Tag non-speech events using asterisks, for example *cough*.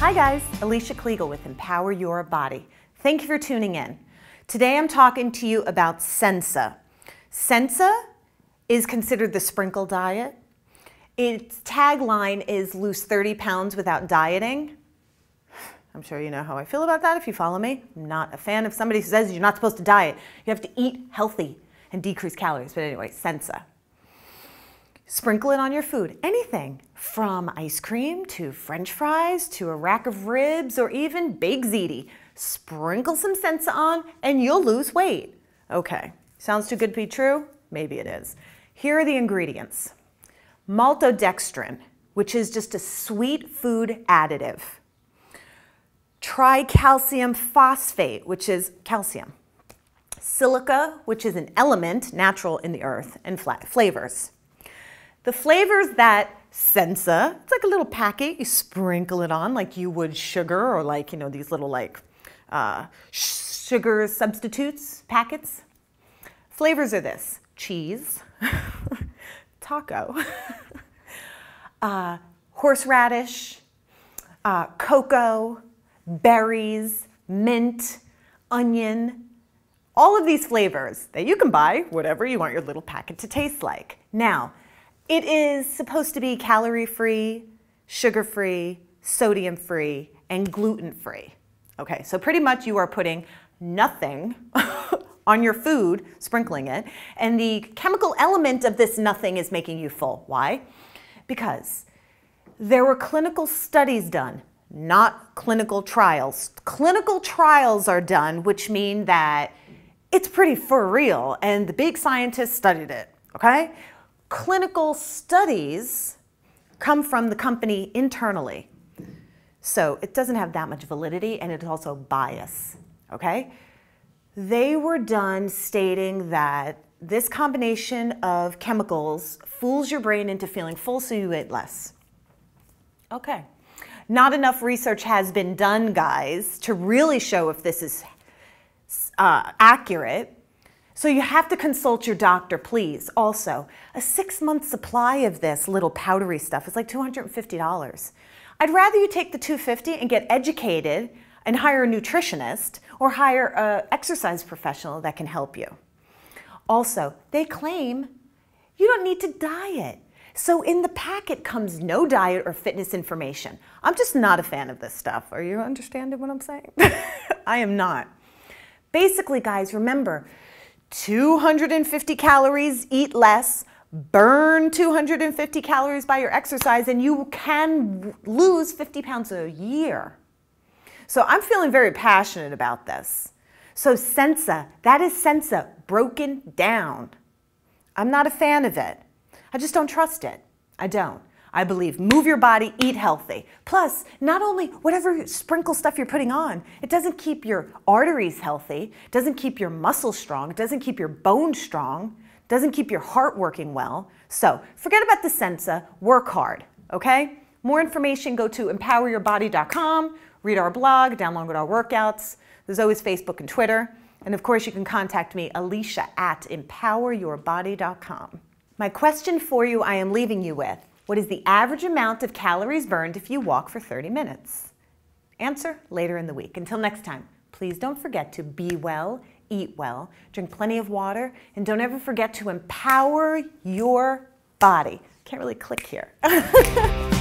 Hi guys, Alycia Kluegl with Empower Your Body. Thank you for tuning in. Today I'm talking to you about Sensa. Sensa is considered the sprinkle diet. Its tagline is lose 30 pounds without dieting. I'm sure you know how I feel about that if you follow me. I'm not a fan of somebody who says you're not supposed to diet. You have to eat healthy and decrease calories. But anyway, Sensa. Sprinkle it on your food. Anything from ice cream to french fries to a rack of ribs or even baked ziti. Sprinkle some Sensa on and you'll lose weight. Okay, sounds too good to be true? Maybe it is. Here are the ingredients. Maltodextrin, which is just a sweet food additive. Tricalcium phosphate, which is calcium. Silica, which is an element natural in the earth, and flavors. The flavors that Sensa, it's like a little packet, you sprinkle it on like you would sugar or like, you know, these little like uh, sugar substitutes packets. Flavors are this, cheese, *laughs* taco, *laughs* uh, horseradish, uh, cocoa, berries, mint, onion, all of these flavors that you can buy, whatever you want your little packet to taste like. Now, it is supposed to be calorie-free, sugar-free, sodium-free, and gluten-free. Okay, so pretty much you are putting nothing *laughs* on your food, sprinkling it, and the chemical element of this nothing is making you full. Why? Because there were clinical studies done, not clinical trials. Clinical trials are done, which mean that it's pretty for real, and the big scientists studied it, okay? Clinical studies come from the company internally. So it doesn't have that much validity and it's also bias, okay? They were done stating that this combination of chemicals fools your brain into feeling full so you eat less. Okay. Not enough research has been done, guys, to really show if this is uh, accurate. So you have to consult your doctor, please. Also, a six month supply of this little powdery stuff is like $250. I'd rather you take the 250 and get educated and hire a nutritionist or hire an exercise professional that can help you. Also, they claim you don't need to diet. So in the packet comes no diet or fitness information. I'm just not a fan of this stuff. Are you understanding what I'm saying? *laughs* I am not. Basically, guys, remember, 250 calories, eat less, burn 250 calories by your exercise, and you can lose 50 pounds a year. So I'm feeling very passionate about this. So Sensa, that is Sensa broken down. I'm not a fan of it. I just don't trust it. I don't. I believe move your body, eat healthy. Plus, not only whatever sprinkle stuff you're putting on, it doesn't keep your arteries healthy, doesn't keep your muscles strong, doesn't keep your bones strong, doesn't keep your heart working well. So forget about the Sensa, work hard, okay? More information, go to empoweryourbody.com, read our blog, download our workouts. There's always Facebook and Twitter. And of course, you can contact me, Alycia at empoweryourbody.com. My question for you I am leaving you with what is the average amount of calories burned if you walk for 30 minutes? Answer later in the week. Until next time, please don't forget to be well, eat well, drink plenty of water, and don't ever forget to empower your body. Can't really click here. *laughs*